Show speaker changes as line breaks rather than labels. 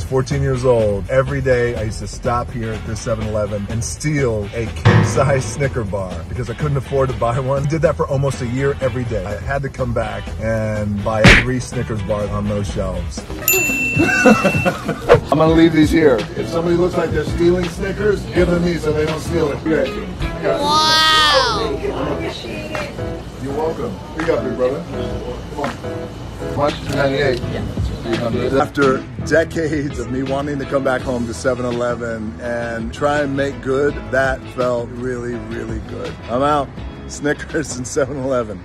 was 14 years old, every day I used to stop here at this 7-Eleven and steal a king-size Snicker bar because I couldn't afford to buy one. I Did that for almost a year every day. I had to come back and buy every Snickers bar on those shelves. I'm gonna leave these here. If somebody looks like they're stealing Snickers, give them these so they don't steal it. Great.
Wow.
You're welcome. Here you go, big brother. Come on. Much 98. After decades of me wanting to come back home to 7-Eleven and try and make good, that felt really, really good. I'm out. Snickers and 7-Eleven.